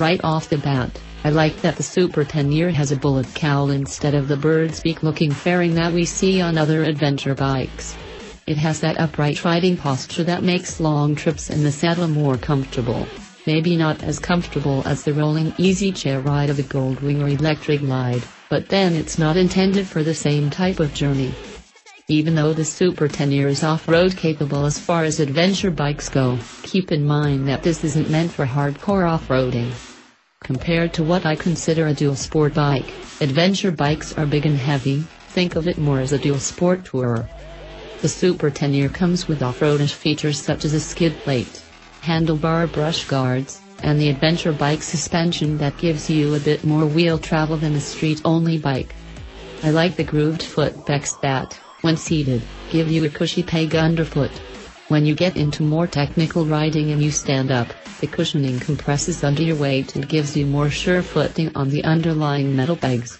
Right off the bat, I like that the Super Tenere has a bullet cowl instead of the bird's beak looking fairing that we see on other adventure bikes. It has that upright riding posture that makes long trips in the saddle more comfortable. Maybe not as comfortable as the rolling easy chair ride of the Goldwing or Electra Glide, but then it's not intended for the same type of journey. Even though the Super Tenere is off-road capable as far as adventure bikes go, keep in mind that this isn't meant for hardcore off-roading. Compared to what I consider a dual sport bike, adventure bikes are big and heavy, think of it more as a dual sport tourer. The Super Tenere comes with off-roadish features such as a skid plate, handlebar brush guards, and the adventure bike suspension that gives you a bit more wheel travel than a street-only bike. I like the grooved foot footpegs that, when seated, give you a cushy peg underfoot. When you get into more technical riding and you stand up, the cushioning compresses under your weight and gives you more sure footing on the underlying metal pegs.